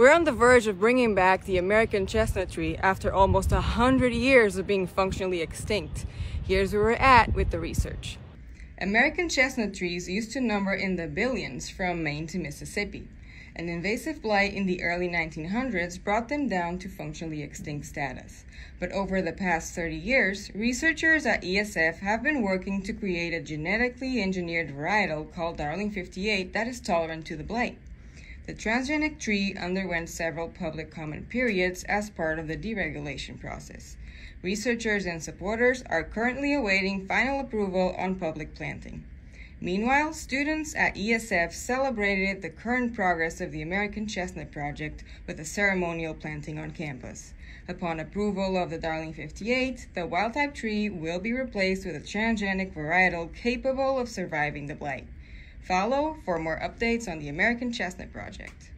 We're on the verge of bringing back the American chestnut tree after almost a hundred years of being functionally extinct. Here's where we're at with the research. American chestnut trees used to number in the billions from Maine to Mississippi. An invasive blight in the early 1900s brought them down to functionally extinct status. But over the past 30 years, researchers at ESF have been working to create a genetically engineered varietal called Darling 58 that is tolerant to the blight. The transgenic tree underwent several public comment periods as part of the deregulation process. Researchers and supporters are currently awaiting final approval on public planting. Meanwhile, students at ESF celebrated the current progress of the American Chestnut Project with a ceremonial planting on campus. Upon approval of the Darling 58, the wild type tree will be replaced with a transgenic varietal capable of surviving the blight. Follow for more updates on the American Chestnut Project.